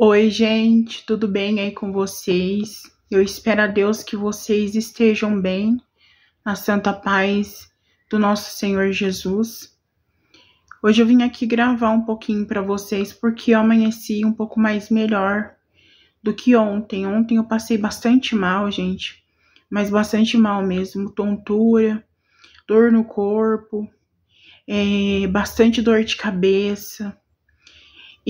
Oi, gente, tudo bem aí com vocês? Eu espero a Deus que vocês estejam bem, na santa paz do nosso Senhor Jesus. Hoje eu vim aqui gravar um pouquinho para vocês porque eu amanheci um pouco mais melhor do que ontem. Ontem eu passei bastante mal, gente, mas bastante mal mesmo, tontura, dor no corpo, é, bastante dor de cabeça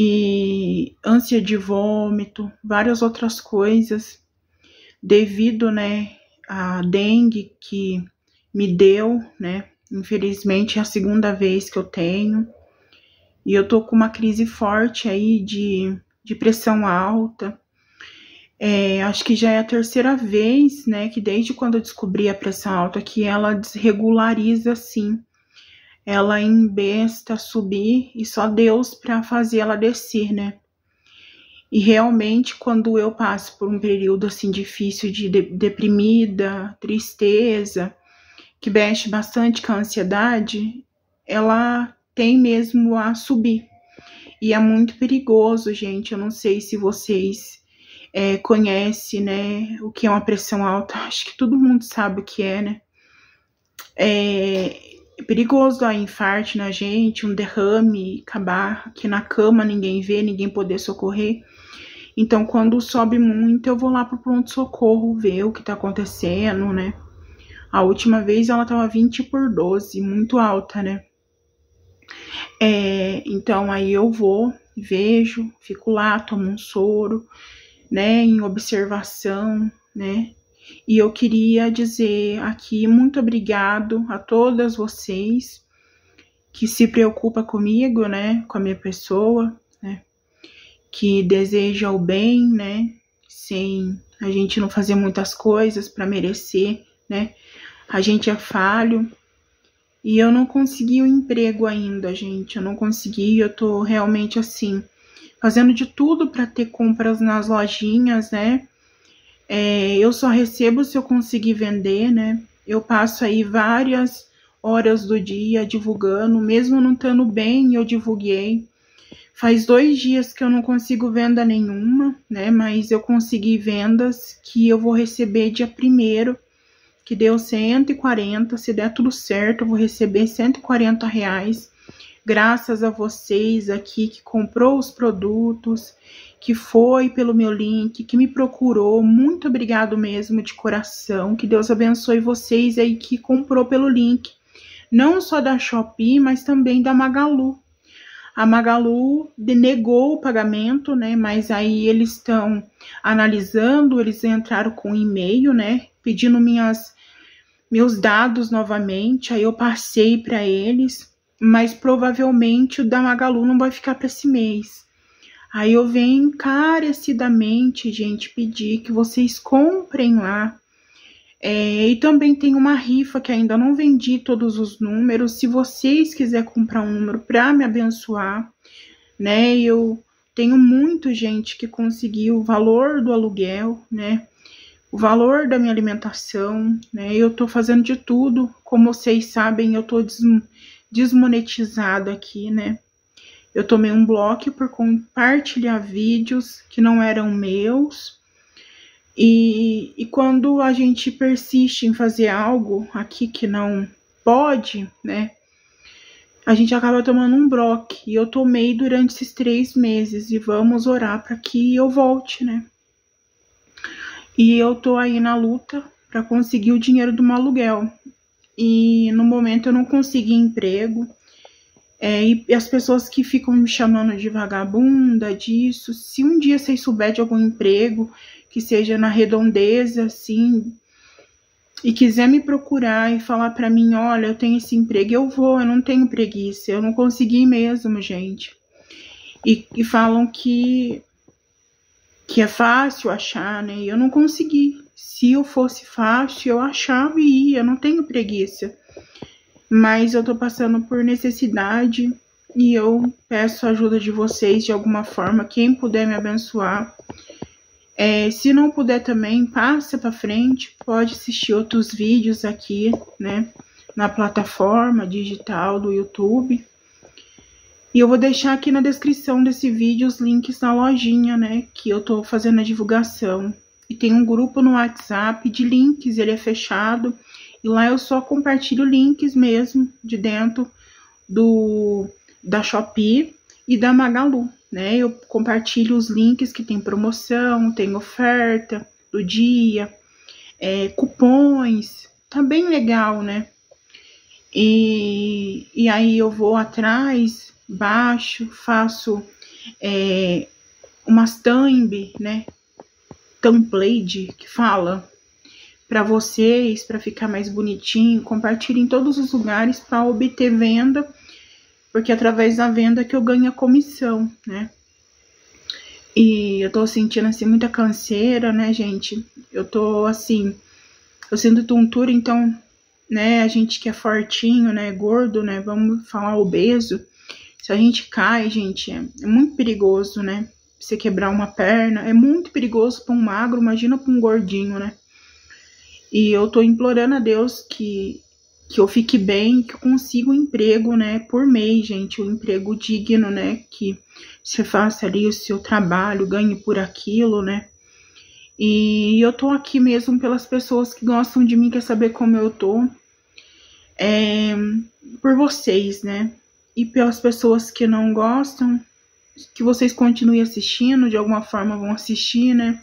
e ânsia de vômito, várias outras coisas, devido, né, à dengue que me deu, né, infelizmente é a segunda vez que eu tenho, e eu tô com uma crise forte aí de, de pressão alta, é, acho que já é a terceira vez, né, que desde quando eu descobri a pressão alta, que ela desregulariza, assim, ela embesta subir e só Deus para fazer ela descer, né? E realmente, quando eu passo por um período assim difícil de, de deprimida, tristeza, que mexe bastante com a ansiedade, ela tem mesmo a subir. E é muito perigoso, gente. Eu não sei se vocês é, conhecem, né, o que é uma pressão alta. Acho que todo mundo sabe o que é, né? É, é perigoso dar infarto na gente, um derrame, acabar aqui na cama, ninguém vê, ninguém poder socorrer. Então, quando sobe muito, eu vou lá pro pronto-socorro ver o que tá acontecendo, né? A última vez ela tava 20 por 12, muito alta, né? É, então, aí eu vou, vejo, fico lá, tomo um soro, né? Em observação, né? E eu queria dizer aqui muito obrigado a todas vocês que se preocupa comigo, né, com a minha pessoa, né, que deseja o bem, né, sem a gente não fazer muitas coisas para merecer, né? A gente é falho e eu não consegui o um emprego ainda, gente. Eu não consegui, eu tô realmente assim, fazendo de tudo para ter compras nas lojinhas, né? É, eu só recebo se eu conseguir vender, né? Eu passo aí várias horas do dia divulgando, mesmo não estando bem, eu divulguei. Faz dois dias que eu não consigo venda nenhuma, né? Mas eu consegui vendas que eu vou receber dia primeiro, que deu 140. Se der tudo certo, eu vou receber 140 reais. Graças a vocês aqui que comprou os produtos que foi pelo meu link, que me procurou. Muito obrigado mesmo de coração. Que Deus abençoe vocês aí que comprou pelo link. Não só da Shopee, mas também da Magalu. A Magalu denegou o pagamento, né? Mas aí eles estão analisando, eles entraram com e-mail, né? Pedindo minhas meus dados novamente. Aí eu passei para eles, mas provavelmente o da Magalu não vai ficar para esse mês. Aí eu venho encarecidamente, gente, pedir que vocês comprem lá. É, e também tem uma rifa que ainda não vendi todos os números. Se vocês quiserem comprar um número para me abençoar, né? Eu tenho muito gente que conseguiu o valor do aluguel, né? O valor da minha alimentação, né? Eu tô fazendo de tudo. Como vocês sabem, eu tô des desmonetizado aqui, né? Eu tomei um bloco por compartilhar vídeos que não eram meus. E, e quando a gente persiste em fazer algo aqui que não pode, né? A gente acaba tomando um bloco. E eu tomei durante esses três meses. E vamos orar para que eu volte, né? E eu tô aí na luta para conseguir o dinheiro do meu aluguel. E no momento eu não consegui emprego. É, e as pessoas que ficam me chamando de vagabunda, disso, se um dia vocês souberem de algum emprego que seja na redondeza, assim, e quiser me procurar e falar para mim, olha, eu tenho esse emprego, eu vou, eu não tenho preguiça, eu não consegui mesmo, gente. E, e falam que que é fácil achar, né? E eu não consegui. Se eu fosse fácil, eu achava e ia, eu não tenho preguiça mas eu tô passando por necessidade e eu peço a ajuda de vocês de alguma forma, quem puder me abençoar. É, se não puder também, passa para frente, pode assistir outros vídeos aqui, né, na plataforma digital do YouTube. E eu vou deixar aqui na descrição desse vídeo os links da lojinha, né, que eu tô fazendo a divulgação. E tem um grupo no WhatsApp de links, ele é fechado. E lá eu só compartilho links mesmo de dentro do da Shopee e da Magalu, né? Eu compartilho os links que tem promoção, tem oferta do dia, é, cupons, tá bem legal, né? E, e aí eu vou atrás, baixo, faço é, umas thumb, né? Template que fala para vocês, para ficar mais bonitinho, compartilhe em todos os lugares para obter venda, porque é através da venda que eu ganho a comissão, né? E eu tô sentindo assim muita canseira, né, gente? Eu tô assim, eu sinto tontura, então, né, a gente que é fortinho, né, gordo, né, vamos falar obeso, se a gente cai, gente, é, é muito perigoso, né? Você quebrar uma perna. É muito perigoso para um magro, imagina para um gordinho, né? E eu tô implorando a Deus que, que eu fique bem, que eu consiga um emprego, né, por mês, gente, um emprego digno, né, que você faça ali o seu trabalho, ganhe por aquilo, né? E eu tô aqui mesmo pelas pessoas que gostam de mim, quer saber como eu tô. É, por vocês, né? E pelas pessoas que não gostam, que vocês continuem assistindo, de alguma forma vão assistir, né?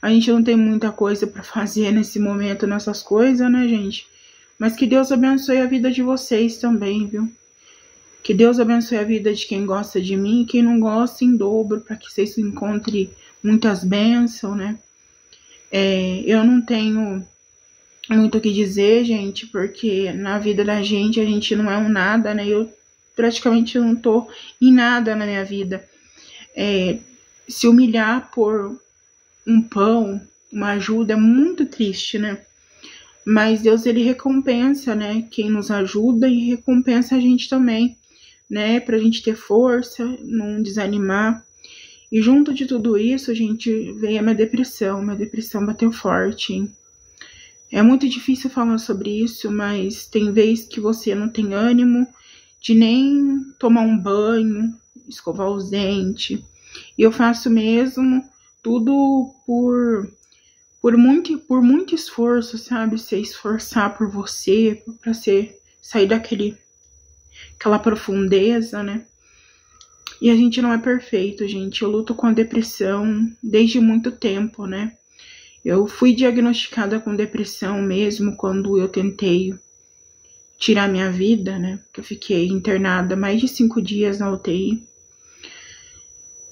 A gente não tem muita coisa para fazer nesse momento, nessas coisas, né, gente? Mas que Deus abençoe a vida de vocês também, viu? Que Deus abençoe a vida de quem gosta de mim e quem não gosta em dobro, para que vocês encontrem muitas bênçãos, né? É, eu não tenho muito o que dizer, gente, porque na vida da gente a gente não é um nada, né? Eu praticamente não tô em nada na minha vida é, se humilhar por um pão, uma ajuda, é muito triste, né? Mas Deus ele recompensa, né? Quem nos ajuda e recompensa a gente também, né? Pra gente ter força, não desanimar. E junto de tudo isso, a gente veio a minha depressão. Minha depressão bateu forte. É muito difícil falar sobre isso, mas tem vezes que você não tem ânimo de nem tomar um banho, escovar os dentes. E eu faço mesmo tudo por por muito por muito esforço, sabe? Se esforçar por você, para ser sair daquele aquela profundeza, né? E a gente não é perfeito, gente. Eu luto com a depressão desde muito tempo, né? Eu fui diagnosticada com depressão mesmo quando eu tentei tirar minha vida, né? Que eu fiquei internada mais de cinco dias na UTI.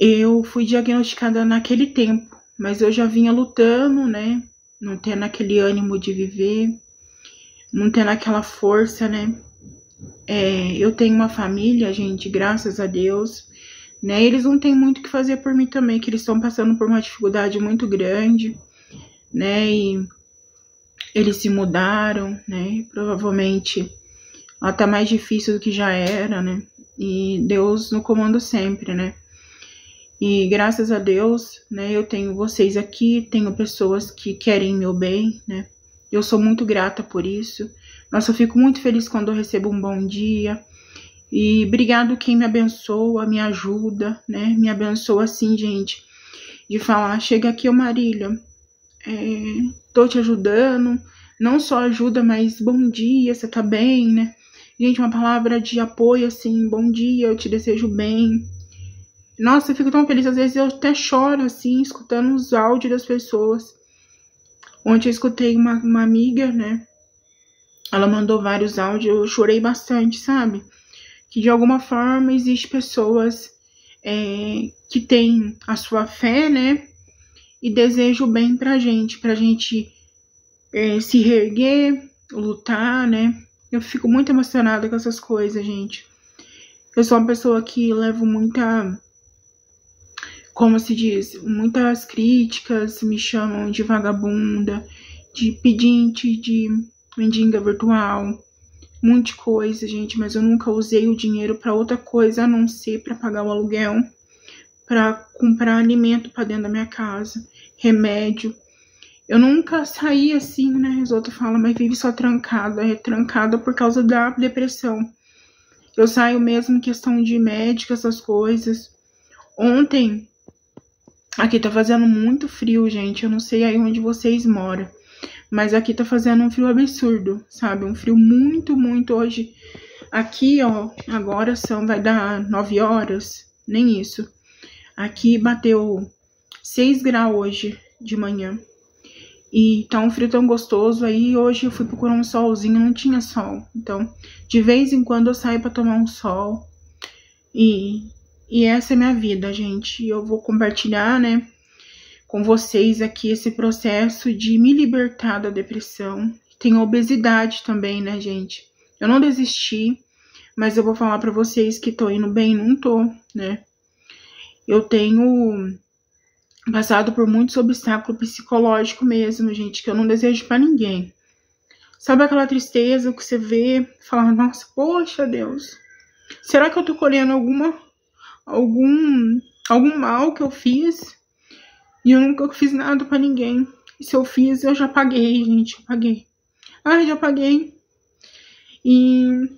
Eu fui diagnosticada naquele tempo, mas eu já vinha lutando, né? Não tendo aquele ânimo de viver, não tendo aquela força, né? É, eu tenho uma família, gente, graças a Deus, né? Eles não têm muito o que fazer por mim também, que eles estão passando por uma dificuldade muito grande, né? E eles se mudaram, né? Provavelmente ela tá mais difícil do que já era, né? E Deus no comando sempre, né? E graças a Deus, né, eu tenho vocês aqui, tenho pessoas que querem meu bem, né? Eu sou muito grata por isso. Nossa, eu fico muito feliz quando eu recebo um bom dia. E obrigado quem me abençoa, me ajuda, né? Me abençoa assim, gente. De falar, chega aqui, ô Marília, é, tô te ajudando. Não só ajuda, mas bom dia, você tá bem, né? Gente, uma palavra de apoio assim, bom dia, eu te desejo bem. Nossa, eu fico tão feliz. Às vezes eu até choro, assim, escutando os áudios das pessoas. Ontem eu escutei uma, uma amiga, né? Ela mandou vários áudios, eu chorei bastante, sabe? Que de alguma forma existe pessoas é, que têm a sua fé, né? E desejam bem pra gente, pra gente é, se reerguer, lutar, né? Eu fico muito emocionada com essas coisas, gente. Eu sou uma pessoa que levo muita como se diz, muitas críticas me chamam de vagabunda, de pedinte, de mendiga virtual, muita coisa, gente, mas eu nunca usei o dinheiro para outra coisa a não ser para pagar o aluguel, para comprar alimento para dentro da minha casa, remédio. Eu nunca saí assim, né? Os outros falam, mas vive só trancada, é trancada por causa da depressão. Eu saio mesmo questão de médica, essas coisas. Ontem, aqui tá fazendo muito frio, gente. Eu não sei aí onde vocês moram. Mas aqui tá fazendo um frio absurdo, sabe? Um frio muito, muito hoje. Aqui, ó, agora são, vai dar 9 horas, nem isso. Aqui bateu 6 graus hoje de manhã. E tá um frio tão gostoso. Aí hoje eu fui procurar um solzinho, não tinha sol. Então, de vez em quando eu saio para tomar um sol. E, e essa é minha vida, gente. Eu vou compartilhar, né, com vocês aqui esse processo de me libertar da depressão. Tem obesidade também, né, gente? Eu não desisti, mas eu vou falar para vocês que tô indo bem, não tô, né? Eu tenho passado por muitos obstáculos psicológicos mesmo, gente, que eu não desejo para ninguém. Sabe aquela tristeza que você vê, fala, nossa, poxa Deus, será que eu tô colhendo alguma algum algum mal que eu fiz? E eu nunca fiz nada para ninguém. E se eu fiz, eu já paguei, gente, eu paguei. Ah, já paguei. E,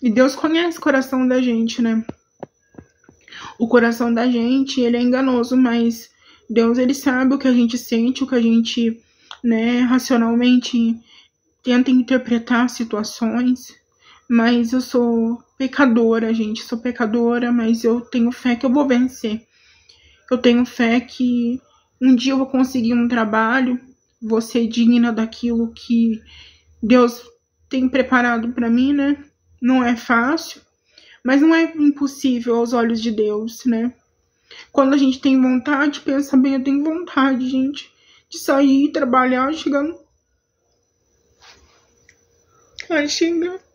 e Deus conhece o coração da gente, né? O coração da gente, ele é enganoso, mas Deus ele sabe o que a gente sente, o que a gente, né, racionalmente tenta interpretar situações, mas eu sou pecadora, gente, sou pecadora, mas eu tenho fé que eu vou vencer. Eu tenho fé que um dia eu vou conseguir um trabalho, vou ser digna daquilo que Deus tem preparado para mim, né? Não é fácil, mas não é impossível aos olhos de Deus, né? Quando a gente tem vontade, pensa bem, eu tenho vontade, gente, de sair, trabalhar, chegando. Ai, chega.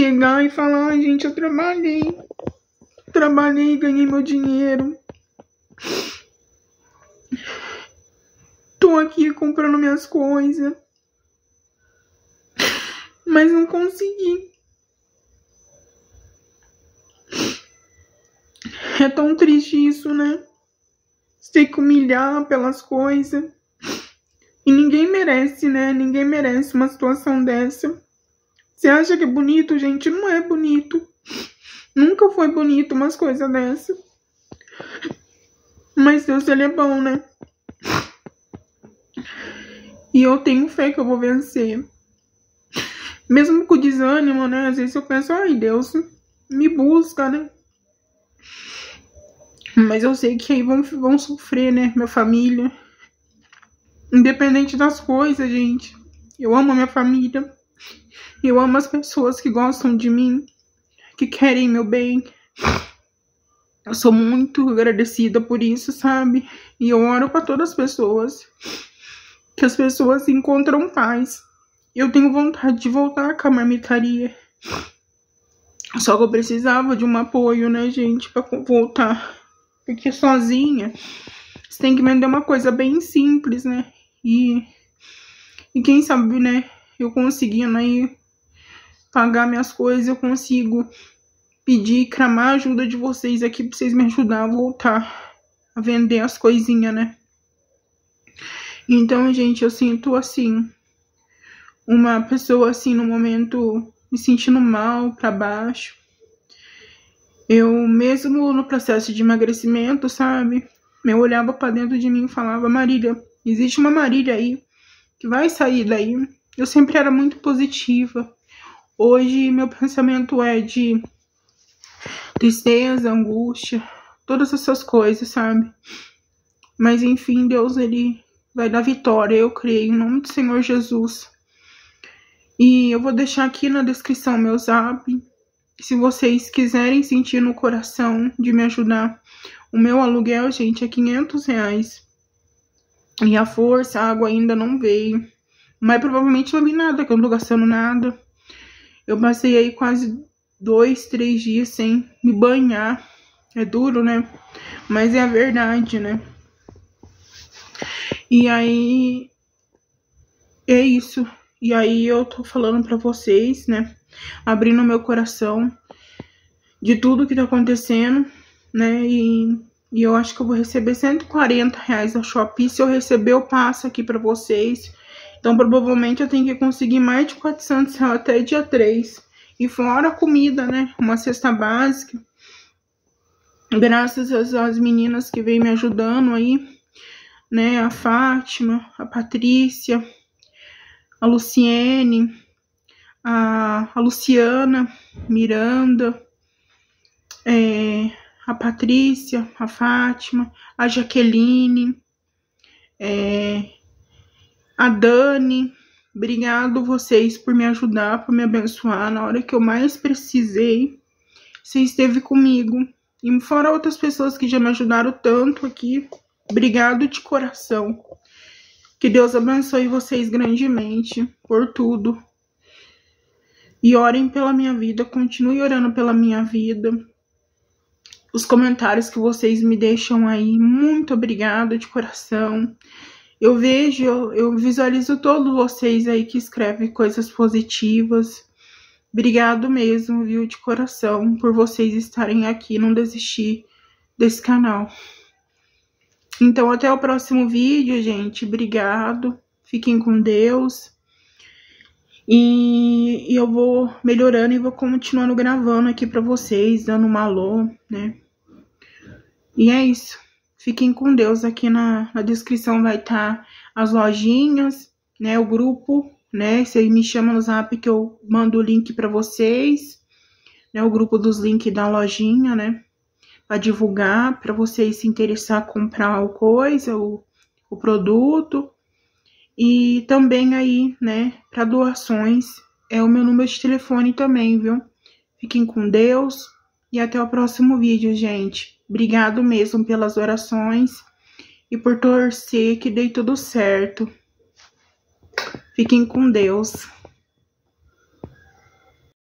Chegar e falar, ai, gente, eu trabalhei. Trabalhei, ganhei meu dinheiro. Tô aqui comprando minhas coisas mas não consegui. É tão triste isso, né? Ter que humilhar pelas coisas. E ninguém merece, né? Ninguém merece uma situação dessa. Você acha que é bonito, gente? Não é bonito. Nunca foi bonito umas coisas dessa. Mas Deus, ele é bom, né? E eu tenho fé que eu vou vencer. Mesmo com desânimo, né? Às vezes eu penso, ai Deus, me busca, né? Mas eu sei que aí vão, vão sofrer, né? Minha família. Independente das coisas, gente. Eu amo minha família. Eu amo as pessoas que gostam de mim, que querem meu bem. Eu sou muito agradecida por isso, sabe? E eu oro para todas as pessoas. Que as pessoas encontram paz eu tenho vontade de voltar com a marmitaria. Só que eu precisava de um apoio, né, gente, pra voltar. Porque sozinha, você tem que vender uma coisa bem simples, né? E, e quem sabe, né, eu conseguindo aí pagar minhas coisas, eu consigo pedir, cramar a ajuda de vocês aqui pra vocês me ajudar a voltar a vender as coisinhas, né? Então, gente, eu sinto assim uma pessoa assim no momento me sentindo mal, para baixo. Eu mesmo no processo de emagrecimento, sabe? Eu olhava para dentro de mim e falava: "Marília, existe uma Marília aí que vai sair daí". Eu sempre era muito positiva. Hoje meu pensamento é de tristeza, angústia, todas essas coisas, sabe? Mas enfim, Deus ele vai dar vitória, eu creio em nome do Senhor Jesus. E eu vou deixar aqui na descrição meu zap. Se vocês quiserem sentir no coração de me ajudar, o meu aluguel, gente, é 500 reais. E a força, a água ainda não veio. Mas provavelmente não vi nada, que eu não tô gastando nada. Eu passei aí quase dois, três dias sem me banhar. É duro, né? Mas é a verdade, né? E aí. É isso. E aí eu tô falando para vocês, né? Abrindo meu coração de tudo que tá acontecendo, né? E E eu acho que eu vou receber 140 reais da Shopee. Se eu receber, eu passo aqui para vocês. Então, provavelmente, eu tenho que conseguir mais de 400 reais até dia 3. E fora a comida, né? Uma cesta básica. Graças às meninas que vêm me ajudando aí. Né? A Fátima, a Patrícia, a Luciene, a, a Luciana, Miranda, é, a Patrícia, a Fátima, a Jaqueline, é, a Dani. Obrigado vocês por me ajudar, por me abençoar na hora que eu mais precisei. Você esteve comigo. E fora outras pessoas que já me ajudaram tanto aqui. Obrigado de coração. Que Deus abençoe vocês grandemente por tudo. E orem pela minha vida, continue orando pela minha vida os comentários que vocês me deixam aí. Muito obrigada de coração. Eu vejo, eu, visualizo todos vocês aí que escrevem coisas positivas. Obrigado mesmo, viu, de coração, por vocês estarem aqui, não desistir desse canal. Então, até o próximo vídeo, gente. Obrigado. Fiquem com Deus. E, e, eu vou melhorando e vou continuando gravando aqui pra vocês, dando um alô, né? E é isso. Fiquem com Deus. Aqui na, na descrição vai estar tá as lojinhas, né? O grupo, né? Você me chama no zap que eu mando o link pra vocês. Né? O grupo dos links da lojinha, né? Pra divulgar, pra vocês se interessar comprar o coisa, o, o produto. E também aí, né, para doações, é o meu número de telefone também, viu? Fiquem com Deus e até o próximo vídeo, gente. Obrigado mesmo pelas orações e por torcer que dê tudo certo. Fiquem com Deus.